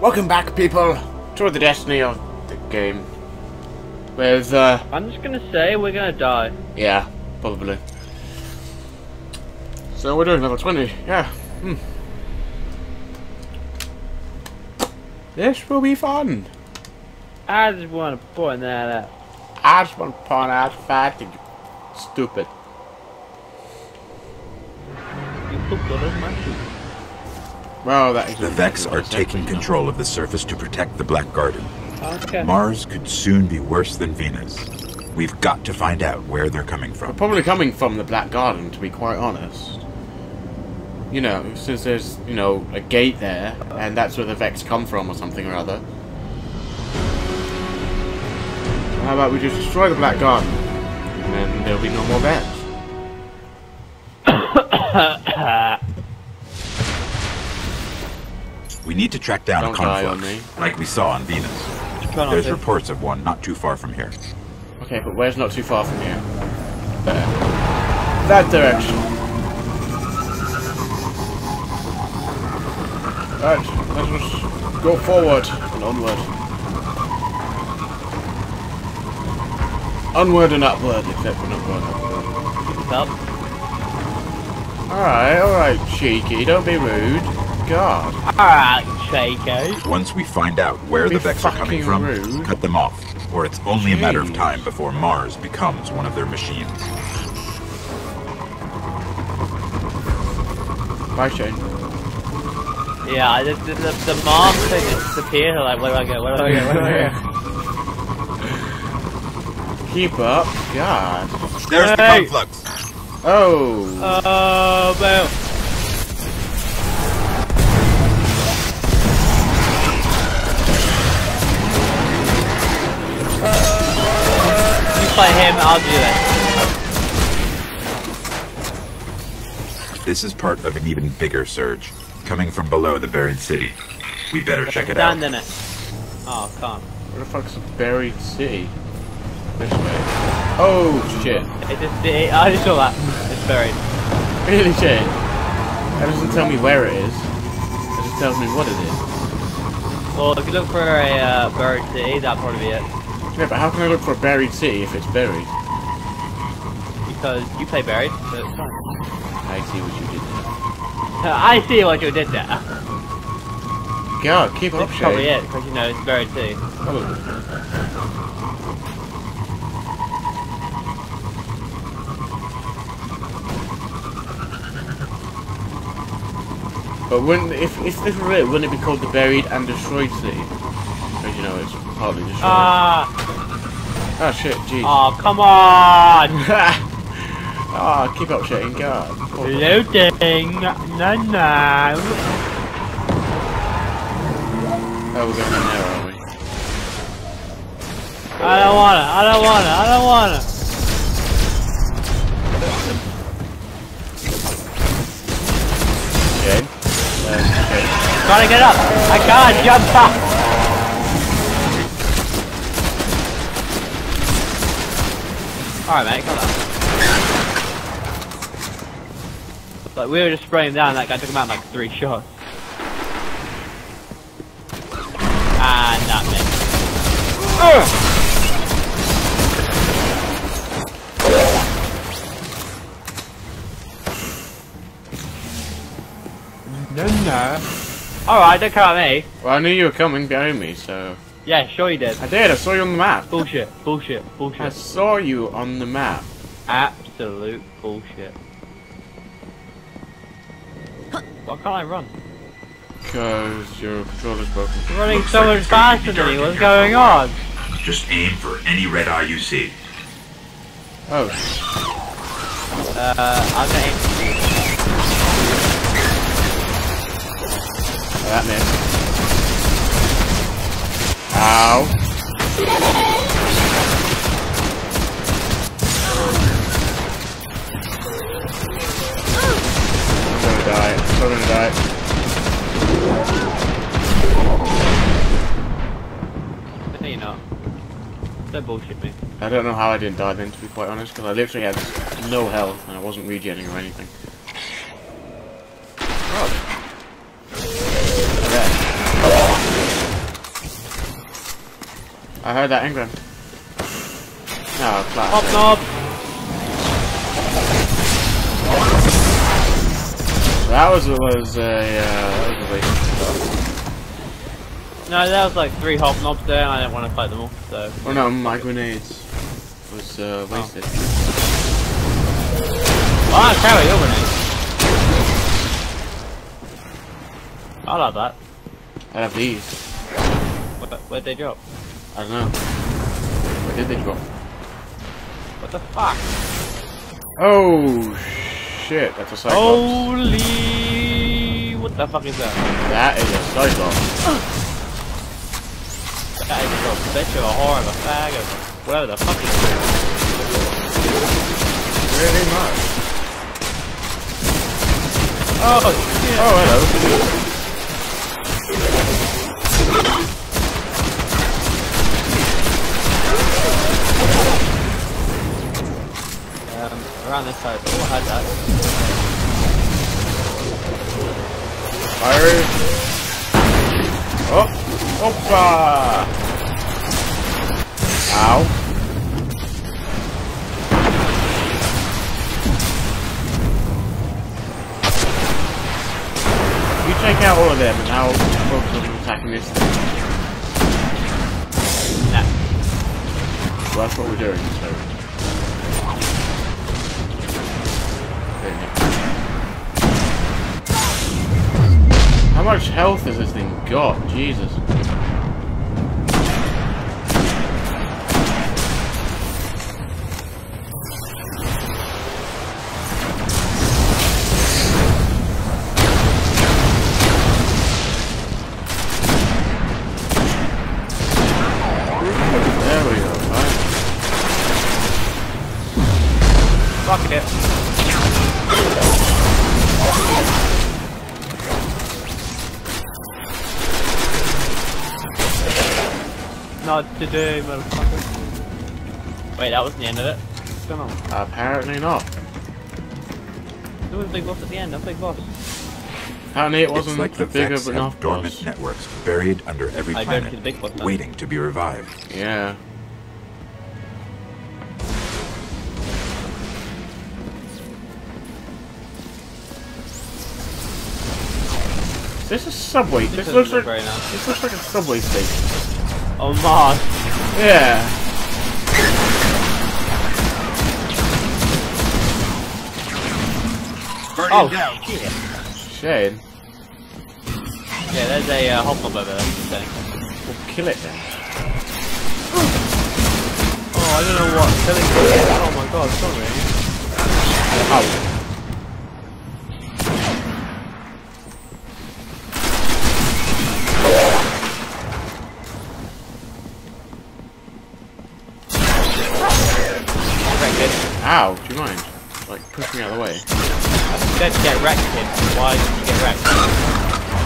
Welcome back, people, to the destiny of the game. With, uh... I'm just gonna say we're gonna die. Yeah, probably. So we're doing level 20, yeah. Hmm. This will be fun. I just want to point that out. I just want to point out the fact that you're stupid. You pooped on my shoe. Well, that is The Vex are taking control of the surface to protect the Black Garden. Okay. Mars could soon be worse than Venus. We've got to find out where they're coming They're from. probably coming from the Black Garden, to be quite honest. You know, since there's, you know, a gate there, and that's where the Vex come from or something or other. How about we just destroy the Black Garden, and then there'll be no more Vex. We need to track down Don't a die on conflux, me. like we saw on Venus. Try There's to. reports of one not too far from here. Okay, but where's not too far from here? There. That direction. Right, let us go forward and onward. Onward and upward, except for not going upward. Keep this up. Alright, alright, cheeky, don't be rude. God. Alright, Shaco. Once we find out where Be the Vex are coming from, rude. cut them off, or it's only a matter of time before Mars becomes one of their machines. Bye, Shane. Yeah, the, the, the, the mom thing disappeared. Like, where do I go? Where do I go? Where do I go? Keep up. God. There's the Hey! conflux! Oh. Oh, well. You fight him, I'll do it. This is part of an even bigger surge, coming from below the buried city. We better check it out. Stand in it. Oh, can't. Where the fuck's a buried city? This way. Oh, shit. It just, it, I just saw that. It's buried. Really, shit? That doesn't tell me where it is. It just tells me what it is. Well, if you look for a uh, buried city, that'll probably be it. Yeah, but how can I look for a buried city if it's buried? Because you play buried, so it's fine. I see what you did there. I see what you did there. God, keep up, That's probably it, because you know it's buried. Probably. But wouldn't if if this were it, wouldn't it be called the buried and destroyed city? Because you know it's partly destroyed. Ah, oh shit, jeez. oh, come on! Ah, keep up, Shane. God. Loading! No, no! Oh, we're going in there, are we? I don't wanna, I don't wanna, I don't wanna! Shane. Um, Shane. Gotta get up! I can't jump up! Alright mate, come on. Like, we were just spraying down, that guy took him out in like three shots. And that missed. No, no. Alright, don't come at me. Well, I knew you were coming behind me, so Yeah, sure you did. I did. I saw you on the map. Bullshit, bullshit, bullshit. I saw you on the map. Absolute bullshit. Why can't I run? Because your controller's broken. I'm running Looks so like much it's faster than me, what's going on? Just aim for any red eye you see. Oh, Uh, I'm gonna aim that missed. Ow. I'm gonna die. I'm still gonna die. No, you're not. Don't bullshit me. I don't know how I didn't die then, to be quite honest, because I literally had no health and I wasn't regenerating or anything. I heard that engram. No, flat. Hobnob! That was was a uh, that was a waste. No, there was like three hobnobs there, and I didn't want to fight them all, so. Oh no, my grenades was uh, wasted. Oh, I carry your grenade. I'll have that. I have these. Where, where'd they drop? I don't know. Where did they go? What the fuck? Oh shit! That's a cyclops. Holy! What the fuck is that? That is a cyclops. That is a bitch of a whore of a fag of whatever the fuck is it. Really much. Oh shit! Oh hello. Um, around this side. I had that. Fire. Oh! Oppa! Ow. You take out all of them and I'll focus on attacking this that's what we're doing, so. How much health has this thing got? Jesus. Not today, motherfucker. Wait, that wasn't the end of it. What's going on? Apparently not. There was a big boss at the end, a big boss. Apparently it wasn't like the big Vex of have enough dormant boss. networks buried under every I don't see the planet, big boss waiting to be revived. Yeah. This is subway. This This, looks like very nice. this looks like a subway station. Oh man. Yeah. Burn Oh shit. Shade. Yeah, there's a uh, hobnob over there. We'll kill it then. Oh, I don't know what killing. Oh my god, sorry. Oh.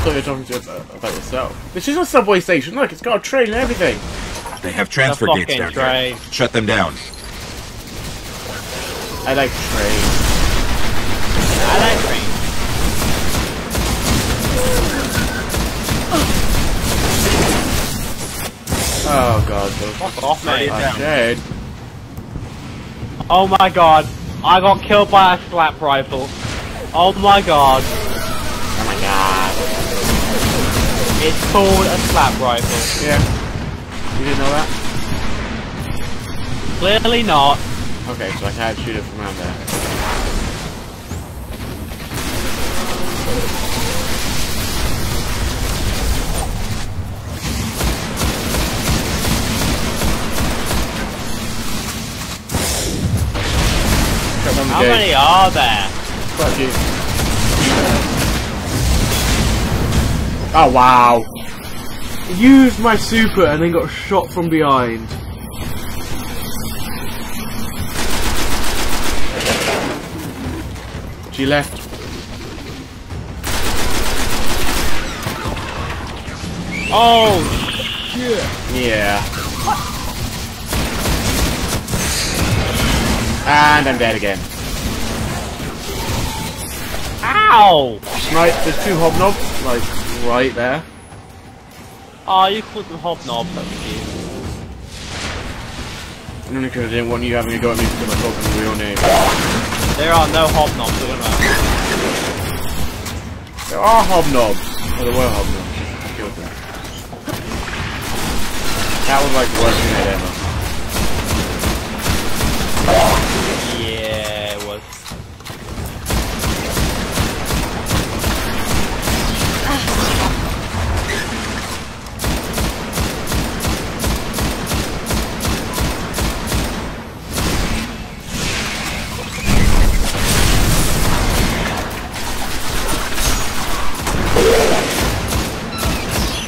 I thought you were talking to about, about yourself. This is a subway station. Look, it's got a train and everything. They have transfer The gates down train. here. Shut them down. I like trains. I like trains. Oh god, those Fuck off, mate. oh, Shade. Oh my god. I got killed by a slap rifle. Oh my god. It's called a slap rifle. Yeah. You didn't know that? Clearly not. Okay, so I can't shoot it from around there. Shut down the How many are there? Fuck you. Oh wow. Used my super and then got shot from behind. She left. Oh shit. Yeah. And I'm dead again. Ow! Right, there's two hobnobs, like, right there. Oh, you called them hobnobs, that was cute. Only because I didn't want you having a go at me because I called them real name. There are no hobnobs. There are hobnobs. Oh, there were hobnobs. I killed them. That was like the worst grenade ever.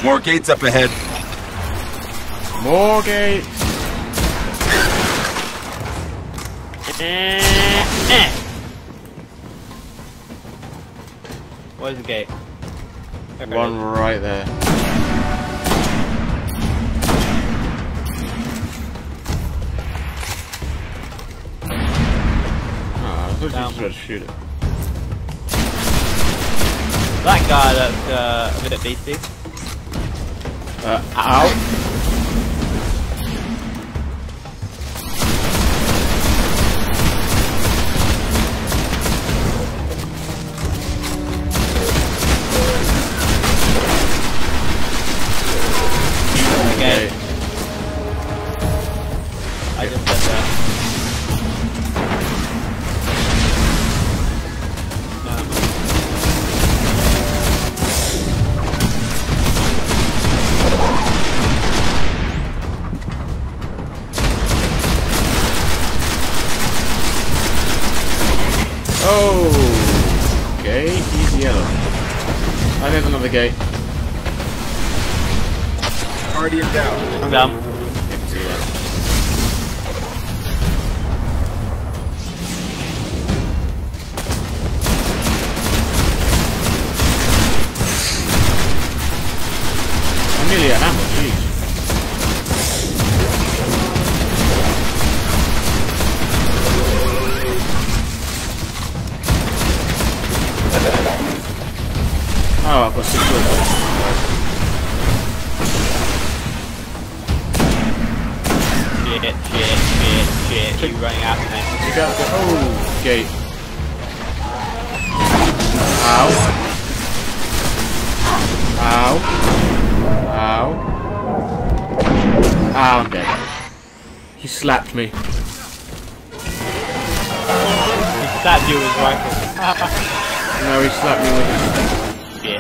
More gates up ahead. More gates. Eh. Where's the gate? There One right there. Ah, I thought you Down. just tried to shoot it. That guy that's uh, a bit of beastie. Uh, ow.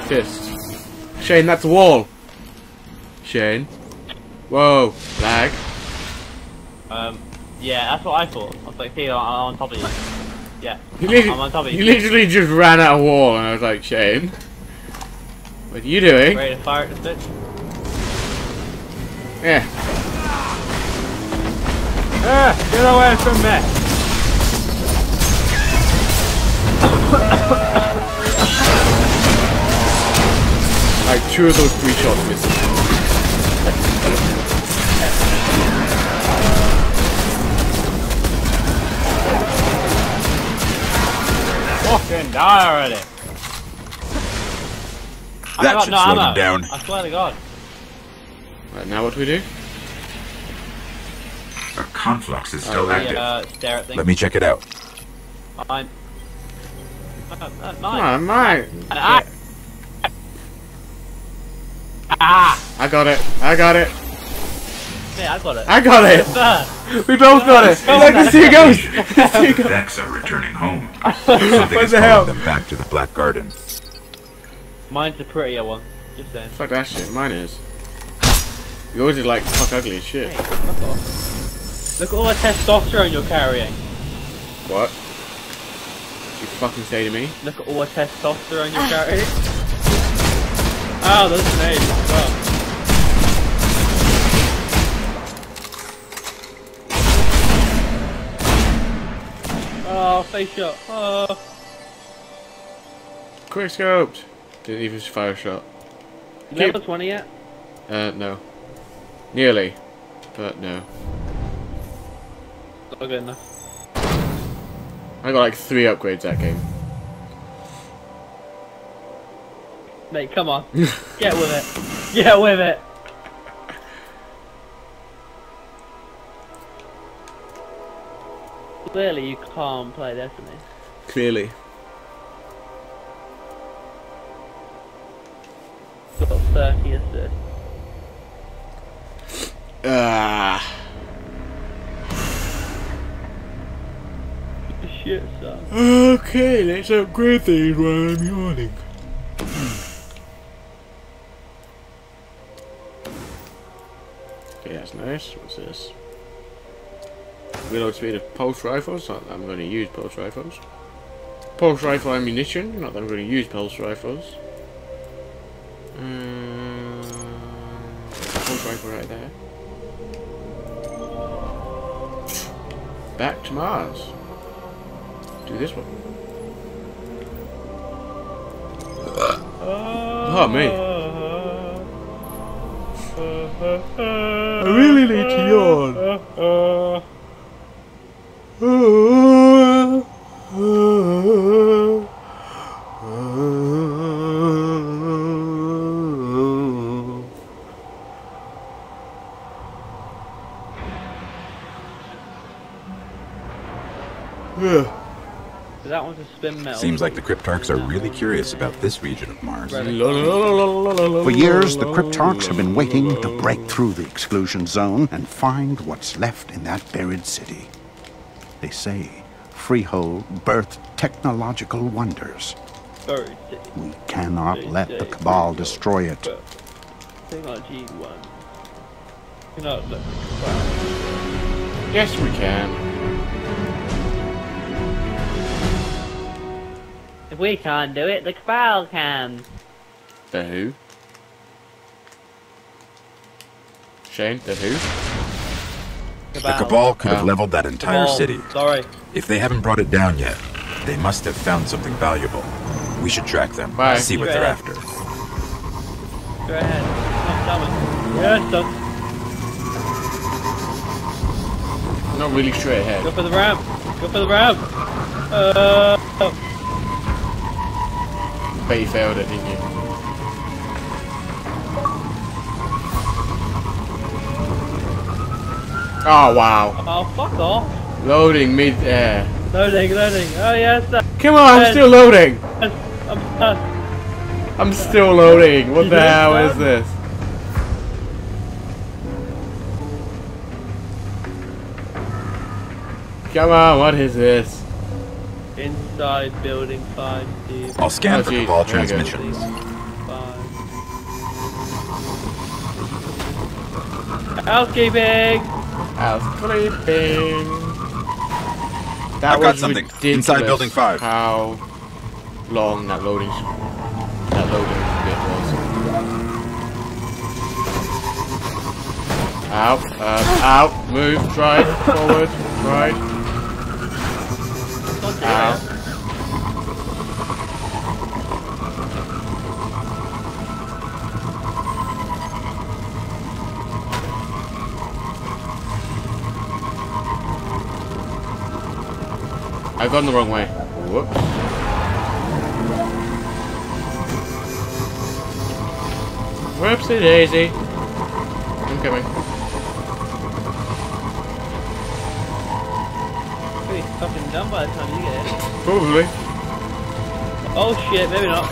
Fist. Shane, that's a wall. Shane. Whoa. Lag. Um, yeah, that's what I thought. I was like, here, I'm on top of you. Yeah, You, I'm, I'm on top of you you. literally just ran at a wall and I was like, Shane. What are you doing? Ready to fire at this bitch? Yeah. Ah, get away from me! Like two of those three shots missing. Fucking die already! I That got should no slow ammo. them down. I swear to God. Right, now what do we do? Our conflux is still Oh, active. Yeah, uh, stare at things. Let me check it out. Mine. Uh, uh, Come mine. on, mine. Ah! Ah! I got it. I got it. Yeah, I got it. I got it. We both got it. Look, there's two ghosts. There's two The ghosts. Vex are returning home. Something What is the hell? them back to the Black Garden. Mine's the prettier one. Just saying. Fuck that shit. Mine is. You always like fuck ugly as shit. Hey. Look at all the testosterone you're carrying. What? You fucking say to me? Look at all the testosterone you're carrying. Oh, those grenades. Well. Oh, face shot. Oh. Quick scoped. Didn't even fire a shot. Level 20 yet? Uh, no. Nearly. But no. Not good enough. I got like three upgrades that game. Mate, come on. Get with it. Get with it. Clearly, you can't play Destiny. Clearly. Got 30 assists. Ah. Shit, son. Okay, let's upgrade things while I'm yawning. Okay, that's nice. What's this? Reload speed of pulse rifles. Not that I'm going to use pulse rifles. Pulse rifle ammunition. Not that I'm going to use pulse rifles. Um, pulse rifle right there. Back to Mars. Do this one. Oh, me. I really need to yawn. that one's a spinmetal. Seems like the Cryptarchs are really curious about this region of Mars. For For years, the Cryptarchs have been waiting to break through the exclusion zone and find what's left in that buried city. They say Freehold birthed technological wonders. We cannot let the Cabal destroy it. Technology one. Cannot let the cabal. Yes, we can. If we can't do it, the cabal can. The who? Shane, the who? The Cabal could have Oh. leveled that entire Cabal. city. Sorry. If they haven't brought it down yet, they must have found something valuable. We should track them, Bye. see what Right. they're after. Go ahead. Not dumb. Yes, son. Not really straight ahead. Go for the ramp. Go for the ramp. Uh. oh. Bet you failed it, didn't you? Oh wow. Oh, fuck off. Loading mid-air. Loading, loading. Oh, yes, sir. Uh, Come on, I'm still loading! Yes, uh, I'm still loading. What the hell is this? Come on, what is this? Inside building 5, Steve. I'll scan Oh, for geez. Cabal There we go. transmissions. 5. Housekeeping! I was sleeping. That I've got something. ridiculous Inside building five. How long that loading that loading bit was. Out, um, out, move, try, forward, right, That. I've gone the wrong way. Whoops. Whoopsie daisy. I'm coming. Done by the time you get it. Probably. Oh shit, maybe not.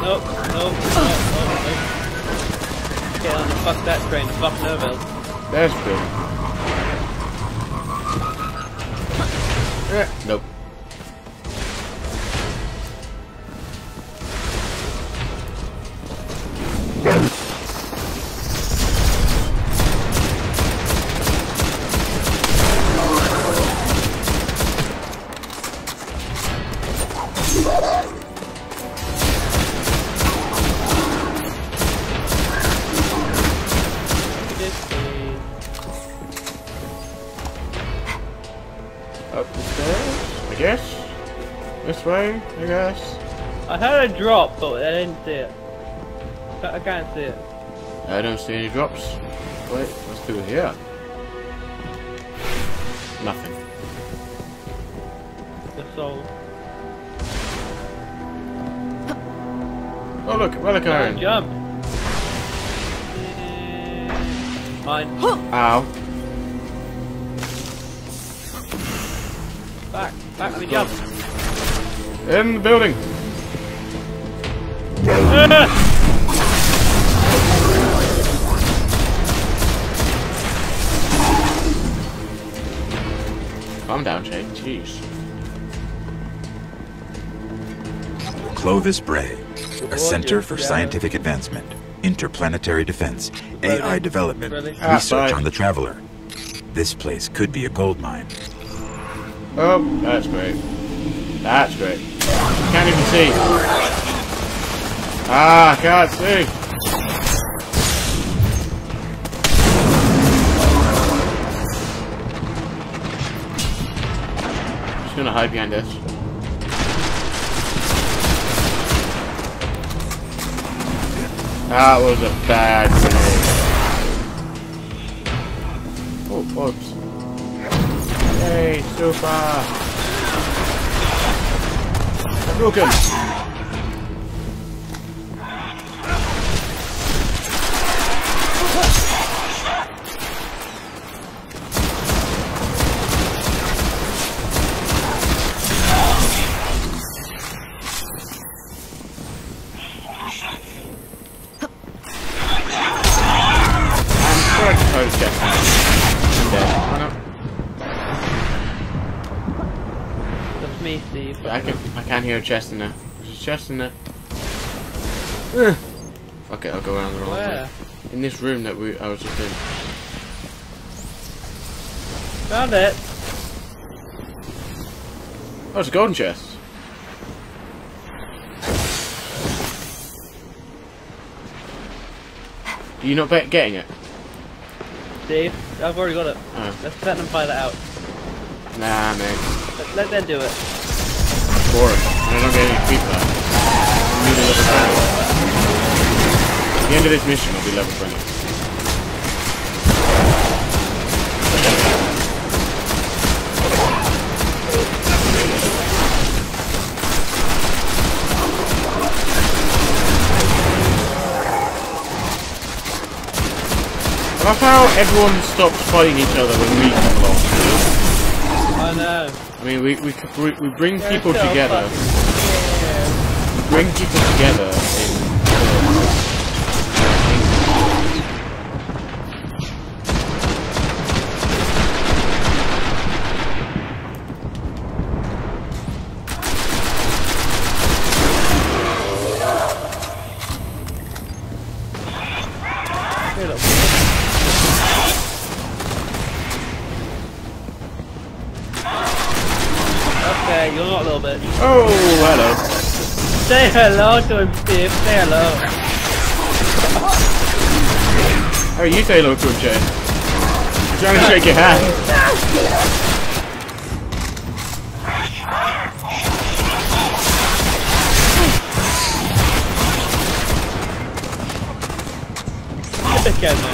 Nope, nope, nope, nope, nope. Get on the fuck that train, fuck Novell. That's good. Eh, nope. This way, I guess. I heard a drop, but I didn't see it. I I can't see it. I don't see any drops. Wait, what's through here? Nothing. The soul. Oh look, relic Oh, iron. jump. Mine. Ow. Back, Back me oh, jump. In the building. Calm down, Jake. Jeez. Clovis Bray, a center for scientific advancement, interplanetary defense, AI development, Ah, research on the Traveler. This place could be a gold mine. Oh, that's great. That's great. I Can't even see. Ah, I can't see. Just gonna hide behind this. That was a bad grenade. Oh, whoops. Hey, super! Broken! Chest in there. There's a chest in there. Ugh. Fuck it, I'll go around the wrong Where? way. In this room that we I was just in. Found it. Oh, it's a golden chest. Are you not bet getting it? Dave, I've already got it. Oh. Let's let them find it out. Nah, mate. Let, let them do it. Boring. I don't get any feedback. I'm nearly level 20. At the end of this mission, I'll be level 20. I love how everyone stops fighting each other when we come along. I know. I mean, we we we, bring They're people together. fucking We bring people together hello to him, Steve. Say hello. How are you say hello to him, Jay? I'm trying to shake your hand. Okay,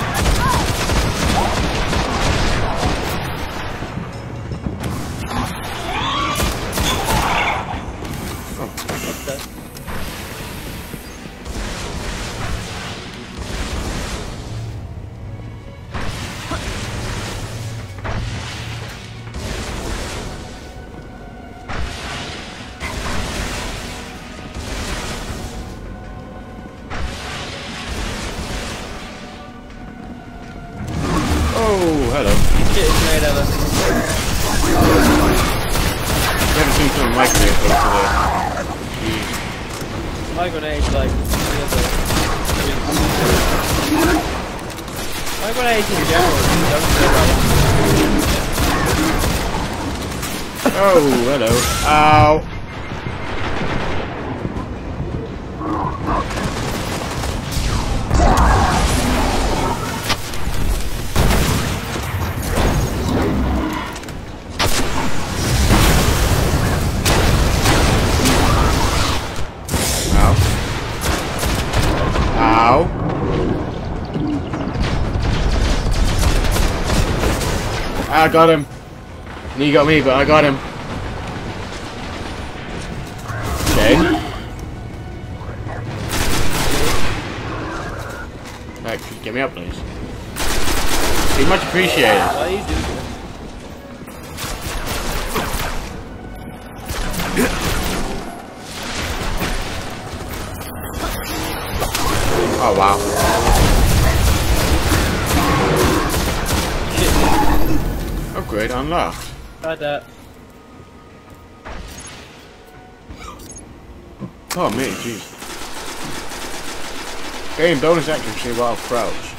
I got him. He got me, but I got him. Bonus accuracy while crouched.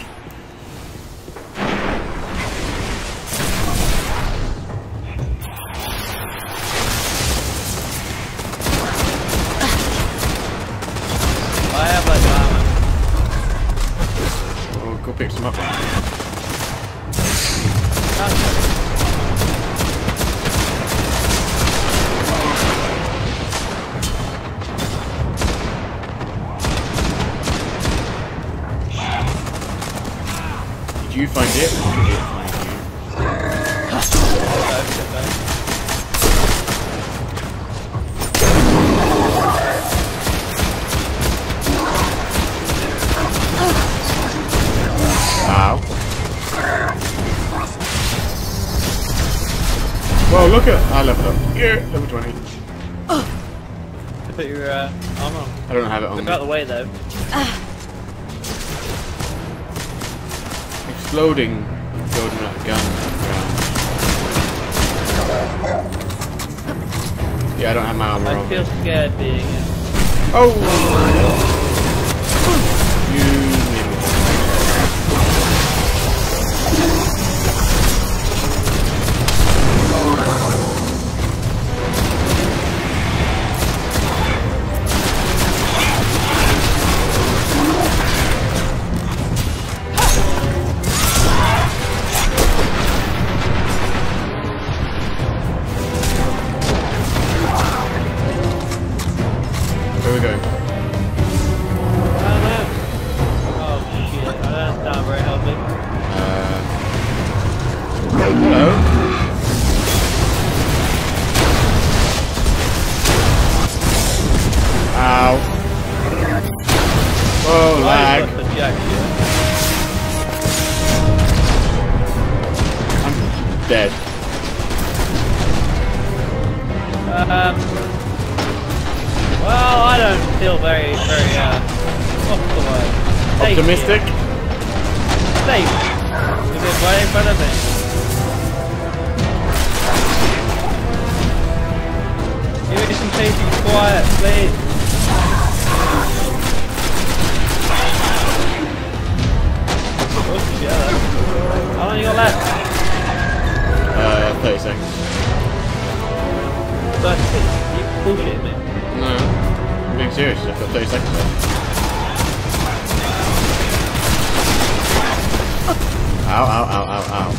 Yeah, level 20. To put your uh, armor on. I don't have it on Look out the way though. Exploding golden rat gun. Yeah, I don't have my armor I on. feel scared being in. Oh! Very, very, uh. What's the word? Safe Optimistic? here. Safe. Because it's right in front of me. Give me some and quiet, please. How long you got left? Uh, 30 seconds. Thirty. You bullshitting me. No. Being serious, I've got 30 seconds left. Ow, ow, ow, ow, ow.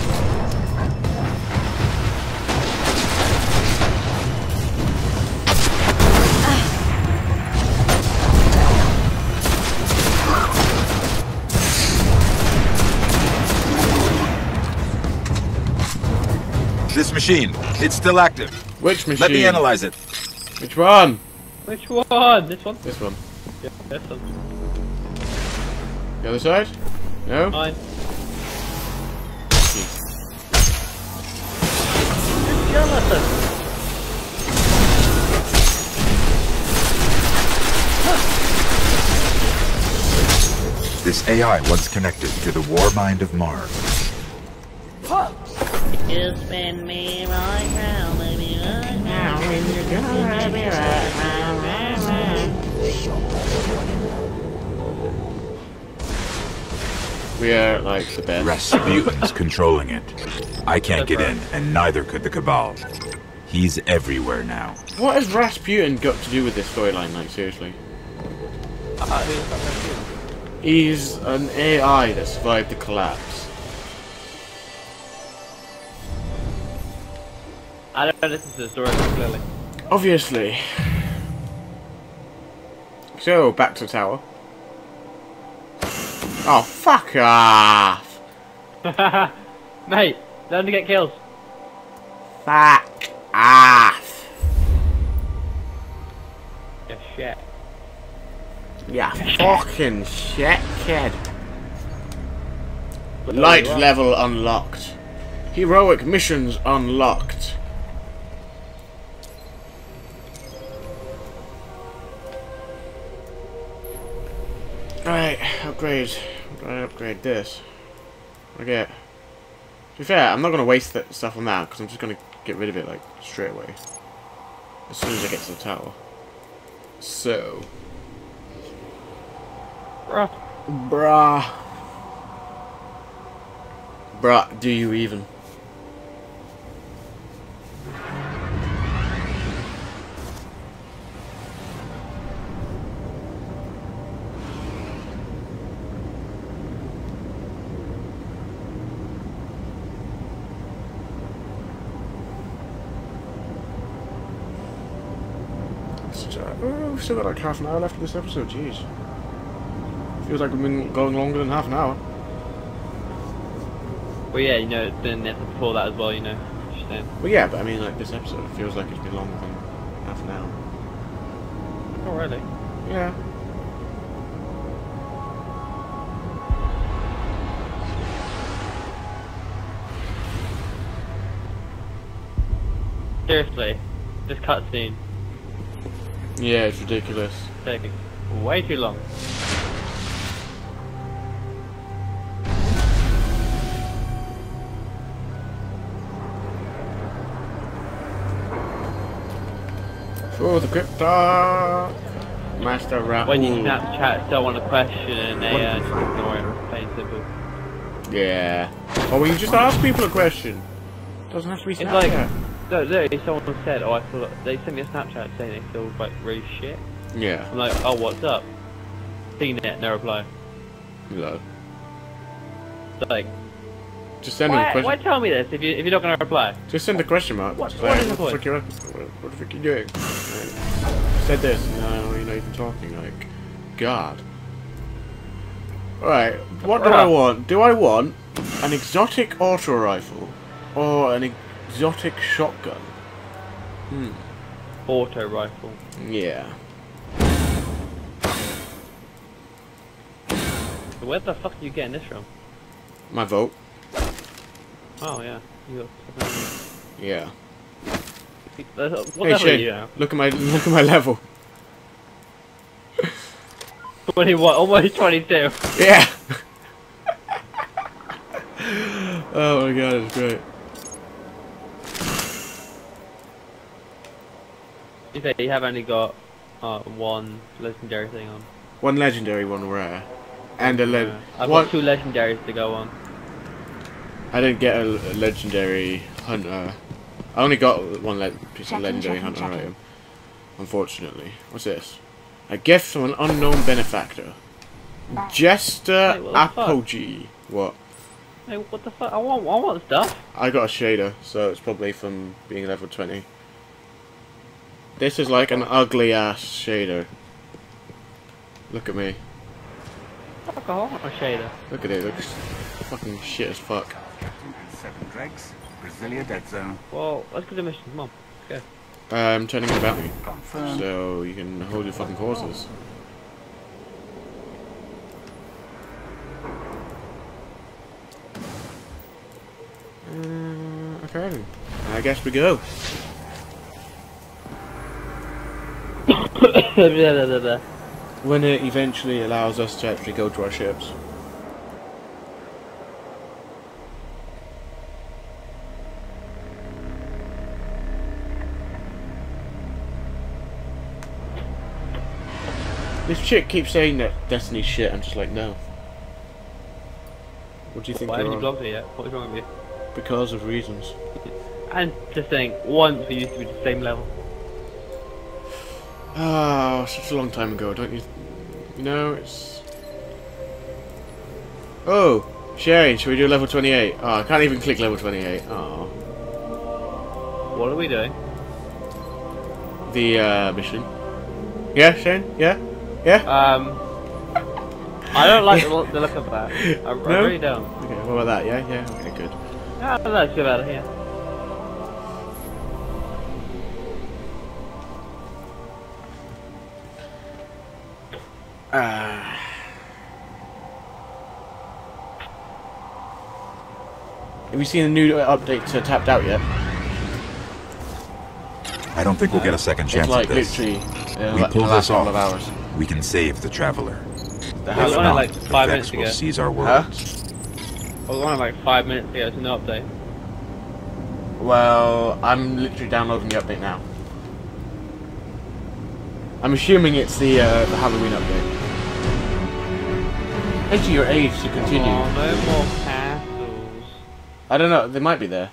This machine, it's still active. Which machine? Let me analyze it. Which one? Which one? This one? This one. Yeah, this one. The other side? No? Mine. Jonathan! This AI once connected to the Warmind of Mars. You spin me right round, baby, right round. Spin me right round, round, round. We are like the best. Rasputin's controlling it. I can't get in, and neither could the Cabal. He's everywhere now. What has Rasputin got to do with this storyline, like, seriously? Uh, who's that Rasputin? He's an AI that survived the collapse. I don't listen to the story clearly. Obviously. So, back to tower. Oh, fuck off! Mate, learn to get kills. Fuck off! Yeah, shit. Yeah, fucking shit, kid. Light there you are. level unlocked. Heroic missions unlocked. Right, upgrade. Right, upgrade this. Okay. To be fair, I'm not gonna waste that stuff on that because I'm just gonna get rid of it like straight away. As soon as I get to the tower. So. Bruh. Bruh. Bruh, do you even? We've still got like half an hour left of this episode, jeez. Feels like we've been going longer than half an hour. Well, yeah, you know, there before that as well, you know. Well, yeah, but I mean, like, this episode feels like it's been longer than half an hour. Oh, really? Yeah. Seriously, this cutscene Yeah, it's ridiculous. taking way too long. For the crypto! Master Rahool. When you Snapchat someone a question and they uh, just ignore it, plain simple. Yeah. Or well, you just ask people a question. Doesn't have to be It's Snapchat. like, no, literally someone said, oh, I feel like, they sent me a Snapchat saying they feel like really shit. Yeah. I'm like, oh, what's up? Seen it, no reply. No. Like, Just send them a question. why tell me this if, you, if you're not going to reply? Just send a question mark. What- what like, is what, the point? fuck you, what, what the fuck are you doing? Like, said this, no, you're not even talking, like, God. Alright, what do I want? Do I want an exotic auto rifle or an exotic shotgun? Hmm. Auto rifle. Yeah. Where the fuck are you getting this from? My vote. Oh, yeah. You got. Yeah. What hey, the Shane, look at my look at my level. 21, almost 22. Yeah. oh my god, it's great. You say you have only got uh, one legendary thing on. One legendary, one rare, and a le- Yeah. I've one. got two legendaries to go on. I didn't get a, a legendary hunter. I only got one le- piece of legendary checking, hunter checking. item. Unfortunately, what's this? A gift from an unknown benefactor. Jester Hey, what the fuck? Apogee. What? Hey, what the fuck? I want, I want stuff. I got a shader, so it's probably from being level 20. This is like an ugly ass shader. Look at me. Fuck, I want a shader. Look at it. It looks fucking shit as fuck. Captain and Seven dregs, Brasilia dead zone. Well, let's go to the mission. Come on. Let's go. I'm turning it about me, Confirmed. so you can hold your fucking horses. Uh, okay. I guess we go. When it eventually allows us to actually go to our ships. This chick keeps saying that Destiny's shit, I'm just like, no. What do you think Why haven't you on? blocked it yet? What is wrong with you? Because of reasons. And just saying, once we used to be the same level. Ah, such a long time ago, don't you? You know, it's. Oh, Shane, should we do level 28? Oh, I can't even click level 28. Oh, What are we doing? the uh, mission. Yeah, Shane? Yeah? Yeah? Um, I don't like the, look- the look of that. I, I No? really don't. Okay, what about that? Yeah, yeah, okay, good. Ah, let's get out of here. Have you seen the new update to Tapped Out yet? I don't think we'll get a second chance it's like at this. literally uh, We like pull this off. of hours. We can save the Traveler. The I house was on it like The five minutes Vex will ago. seize our Huh? I was on it like five minutes ago. It's no update. Well, I'm literally downloading the update now. I'm assuming it's the uh, the Halloween update. Enter your age to continue. Oh, no more castles. I don't know. They might be there.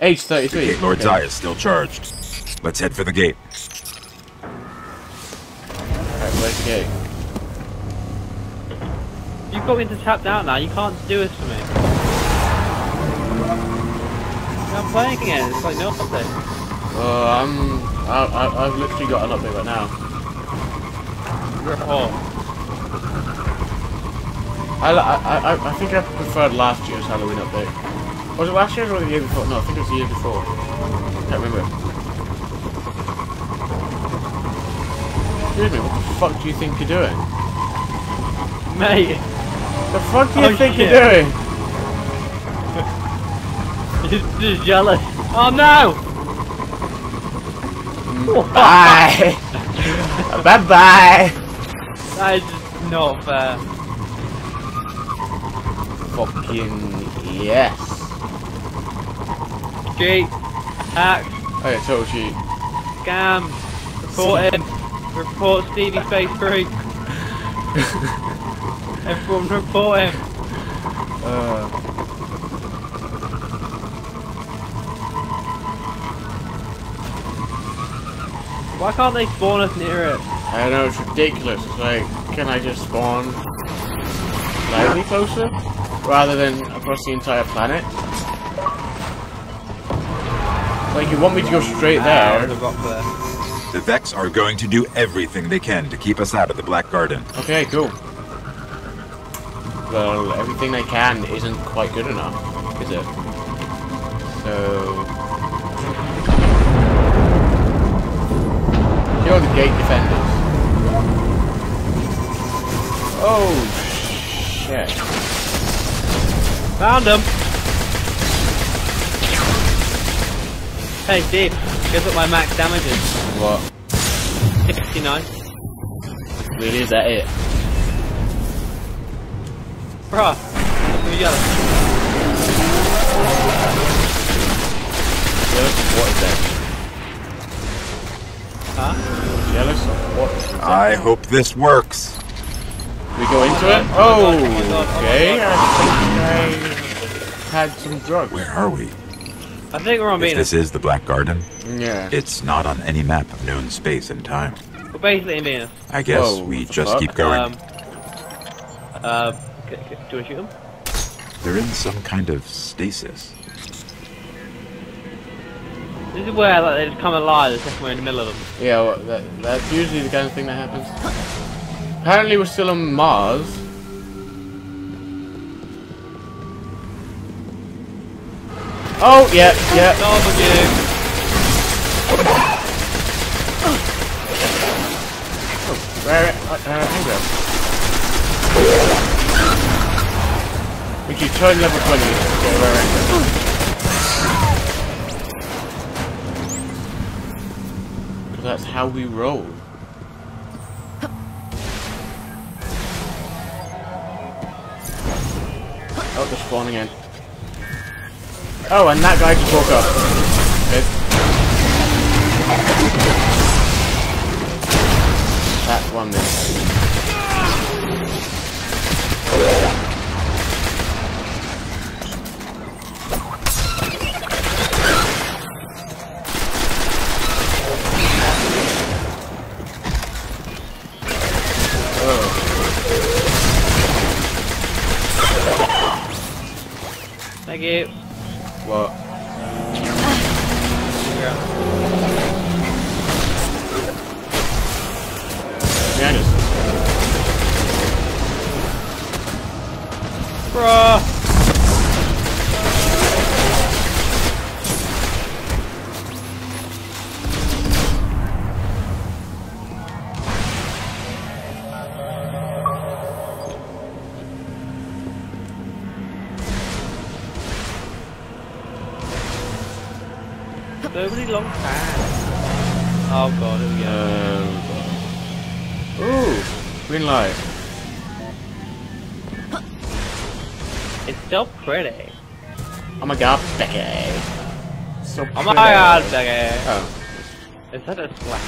Age The 33. Gate Lord's Okay. eye is still charged. Let's head for the gate. Alright, where's the gate? You've got me to tap down now. You can't do this for me. I'm playing again. It's like no update. Uh, I'm. I, I, I've literally got an update right now. You're a whore. I, I, I, I think I preferred last year's Halloween update. Was it last year or the year before? No, I think it was the year before. Can't remember. Excuse me, what the fuck do you think you're doing? Mate, What The fuck do you Oh, think shit. you're doing? just, just jealous. Oh no! Bye! bye bye! That is just not fair. Fucking yes. Cheat. Hack. Oh yeah, total cheat. Scam. Report him. Report Stevie Face Freak. Everyone report him. Uh, Why can't they spawn us near it? I know, it's ridiculous. It's like, can I just spawn slightly closer? Rather than across the entire planet? Like, you want me to go straight there? the rock Vex are going to do everything they can to keep us out of the Black Garden. Okay, cool. Well, everything they can isn't quite good enough, is it? So... Kill the gate defenders. Oh, shit. Found him. Hey Steve, guess what my max damage is? What? 69. Really, is that it? Bruh. Let me jealous. Jealous of what is that? Huh? Jealous of what is that? I hope this works. We go into it? Oh Oh, my God, oh my oh, God, my okay. Had some drugs. Where are we? I think we're on If Venus. this is the Black Garden, Yeah. it's not on any map of known space and time. We're basically in Venus. I guess Whoa, we just fuck? keep going. Um, uh, c- c- do I shoot him? They're in some kind of stasis. This is where like, they just come alive the second we're in the middle of them. Yeah, well, that, that's usually the kind of thing that happens. Apparently we're still on Mars. Oh, yeah, yeah. W. Where, uh, uh, hang on. Would you turn level 20? Okay, where Because that's how we roll. Oh, they're spawning in. Oh, and that guy just woke up. Good. That's one. Is that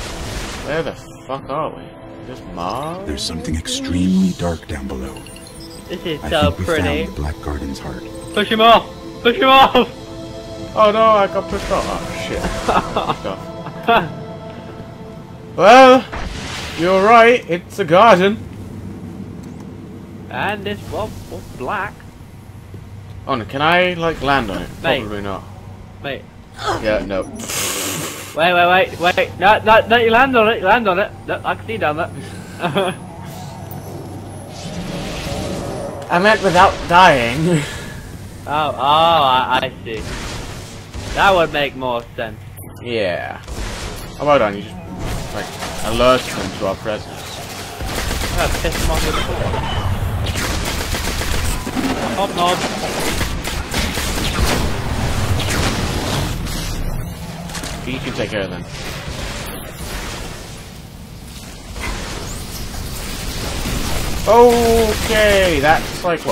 where the fuck are we? Just Mars? There's something extremely dark down below. This is I so think we pretty. found the Black Garden's heart. Push him off! Push him off! Oh no, I got pushed off. Oh shit. Pushed off. well, you're right, it's a garden. and this well, well, black. Oh no, can I like land on it? Mate. Probably not. Wait. Yeah, no. Wait, wait, wait, wait. No, no, no, you land on it, you land on it. No, I can see down there. I meant without dying. oh, oh, I, I see. That would make more sense. yeah. Oh, How about on you just like alert them to our presence? I'm gonna piss him off with the ball. You can take care of them. Okay, that's like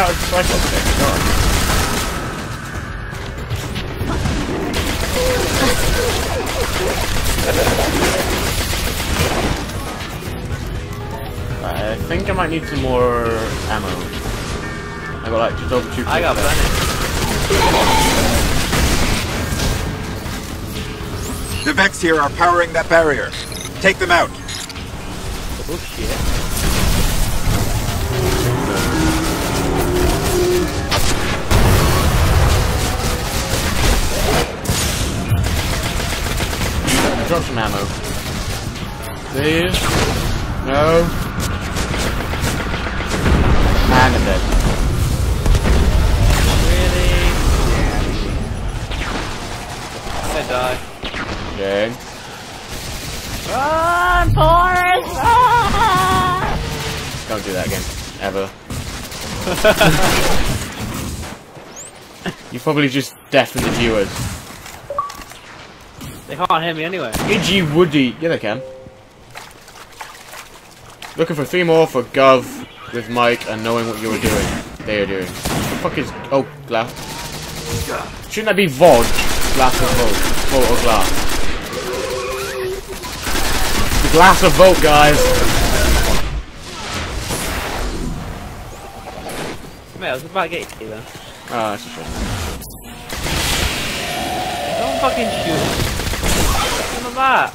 I was taking out a cycle stick. Sorry. I think I might need some more ammo. I got like just over two. I got clips plenty. The Vex here are powering that barrier. Take them out. Oh shit. Drop some ammo. Please. No. And I'm dead. Really? Yeah. I die. Okay. Run, Forrest! Ah! Don't do that again. Ever. you probably just deafened the viewers. They can't hear me anyway. Idgy Woody. Yeah, they can. Looking for three more for Gov with Mike and knowing what you were doing. They are doing. What the fuck is. Oh, glass. Shouldn't that be VOD? Glass of Vote. Vote or glass? The glass of Vote, guys! Mate, I was about to get you then. Ah, that's a shame. Don't fucking shoot. That.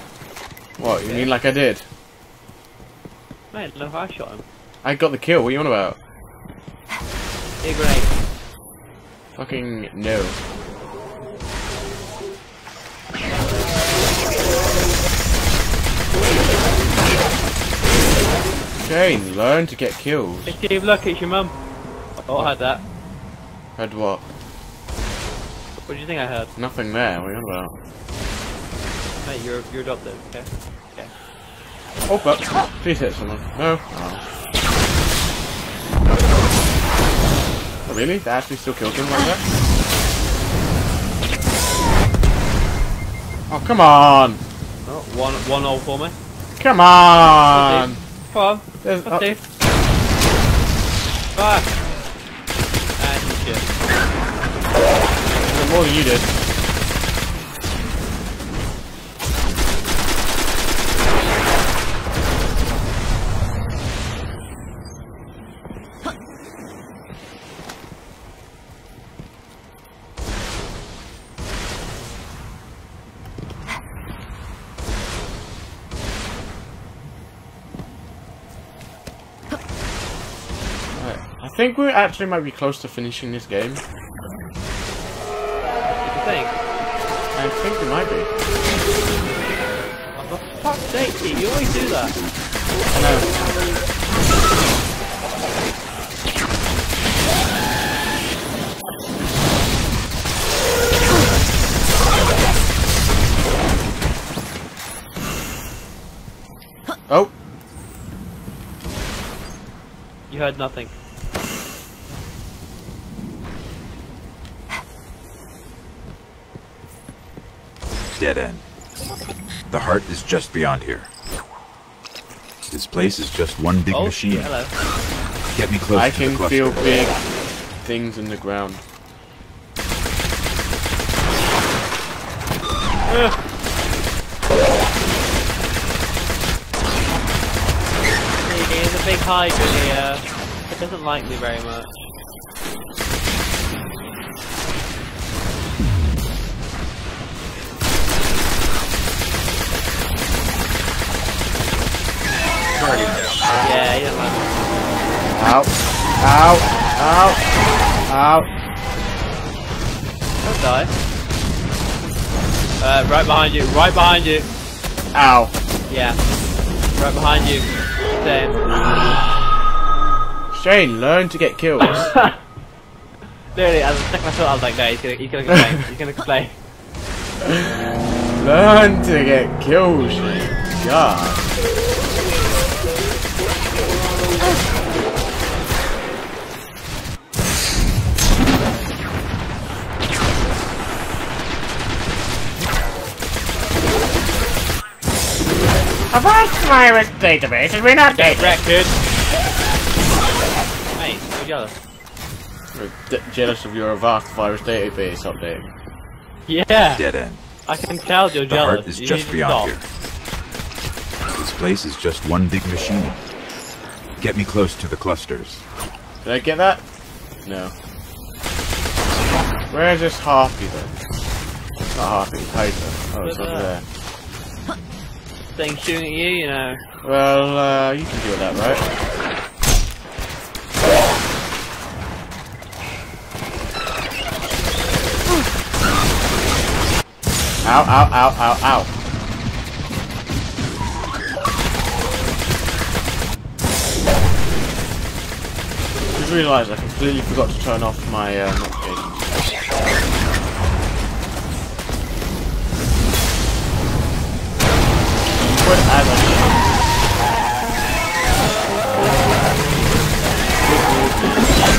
What, you mean like I did? Mate, look, I shot him. I got the kill, what are you on about? Big grenade. Fucking no. Okay, learn to get kills. Hey Steve, look, it's your mum. Oh, I had that. Heard what? What do you think I heard? Nothing there, what are you on about? Mate, you're, you're adopted, okay? Okay. Oh, but please hit someone. No? Oh. Oh, really? They actually still killed him like that? Oh, come on! Oh, one, one all for me. Come on! Come on. There's, oh, uh, see. Fuck. And shit. there's more than you did. Right, I think we actually might be close to finishing this game. What do you think? I think we might be. Oh, for fuck's sake, you always do that. I know. Oh, You heard nothing. Dead end. The heart is just beyond here. This place is just one big Oh, machine. hello. Get me close I to can cluster. feel big things in the ground. See, There's a big hydra here. It doesn't like me very much. Yeah, he doesn't like me. Ow. Ow. Ow. Ow. Don't die. Uh, right behind you, right behind you. Ow. Yeah. Right behind you. Same. Shane, learn to get kills. Literally, as a second I thought, I was like, no, he's gonna, he's gonna explain. he's gonna explain. learn to get kills, Shane. God. A vast virus database has been updated. Wreck, dude. Hey, you're jealous. We're jealous of your vast virus database update. Yeah, Dead end. I can tell you're The jealous. heart is You just beyond stop. here. This place is just one big machine. Get me close to the clusters. Did I get that? No. Where's this harpy then? It's not harpy, it's Hydra. Oh, it's Where's over there. Thing shooting at you, you know. Well, uh, you can deal with that, right? Ow, ow, ow, ow, ow. Just realised I completely forgot to turn off my uh, Put as a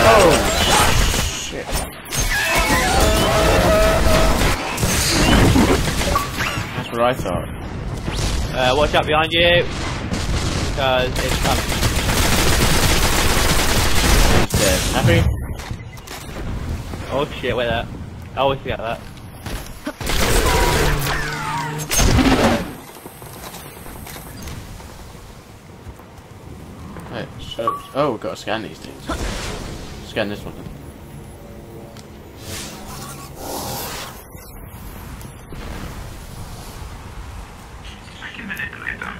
Oh shit. That's what I thought. Uh, watch out behind you. Because it's coming. Dead. Happy? Oh shit, wait there. I always forget that. Oh we've got to scan these things. Scan this one then. I can manipulate them.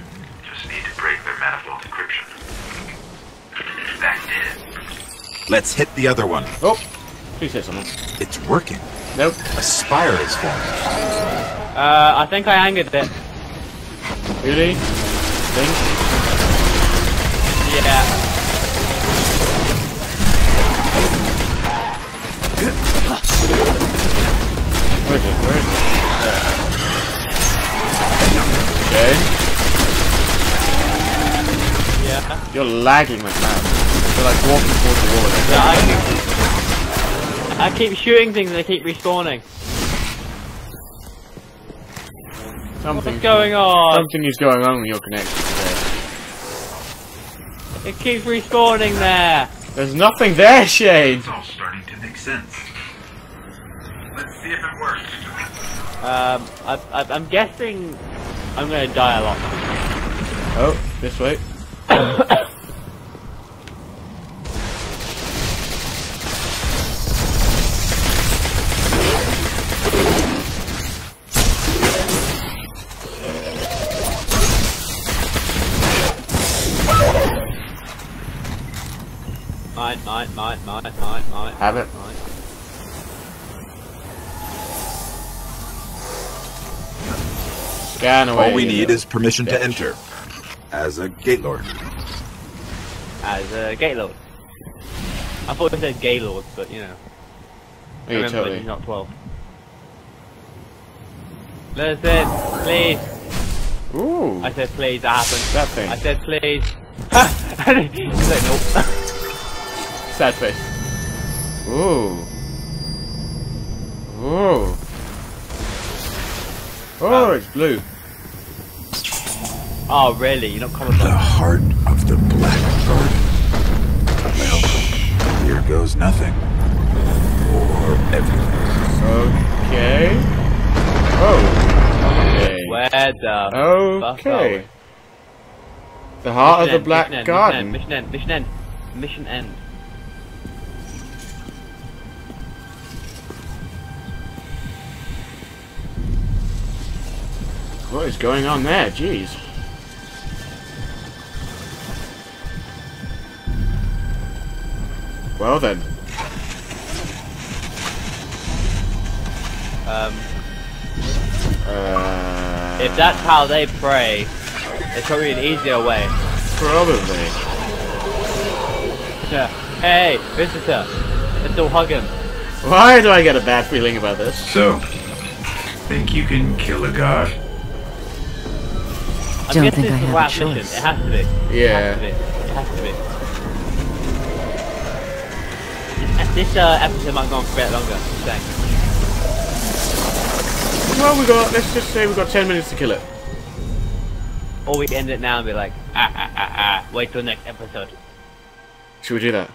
Just need to break their manifold encryption. That's it. Let's hit the other one. Oh! Please hit someone. It's working. Nope. A spire is formed. Uh, I think I angered it. Really? Think? Yeah. Where is it? Where is it? There. Okay. Yeah. You're lagging like mad. You're like walking towards the wall. Yeah, I, I keep shooting things and they keep respawning. Something, What's going on? Something is going on with your connection today. It keeps respawning there. There's nothing there, Shane! It's all starting to make sense. Let's see if it works. Um, I, I, I'm guessing I'm gonna die a lot. Oh, this way. Mine, mine, mine, mine, mine, mine. Have it. Mine. Scan away. All we need know. is permission to enter. as a gate lord. as a Gaylord. I thought it said Gaylord, but you know. Oh, yeah, Remember, totally. he's not 12. Listen, please. Ooh. I said please, that happened. That thing. I said please. He's like, nope. Sad face. Ooh. Ooh. Oh, um, it's blue. Oh, really? You're not The heart of the blackbird. Well, here goes nothing. Or everything. Okay. Oh. Okay. Where the fuck Okay. The heart of the end, Black mission end, Mission end, mission end, mission end. What is going on there? Jeez. Well then. Um, Uh, if that's how they pray, there's probably an easier way. probably. Yeah. Hey, visitor. Let's all hug him. Why do I get a bad feeling about this? So, think you can kill a god? I'm Don't guessing think I it's the have a choice. It has to be. It has to Yeah. be. It has to be. This, uh, episode might go on for a bit longer. I'm. Well, we got. Let's just say we got ten minutes to kill it. Or we end it now and be like, ah, ah, ah, ah, wait till next episode. Should we do that?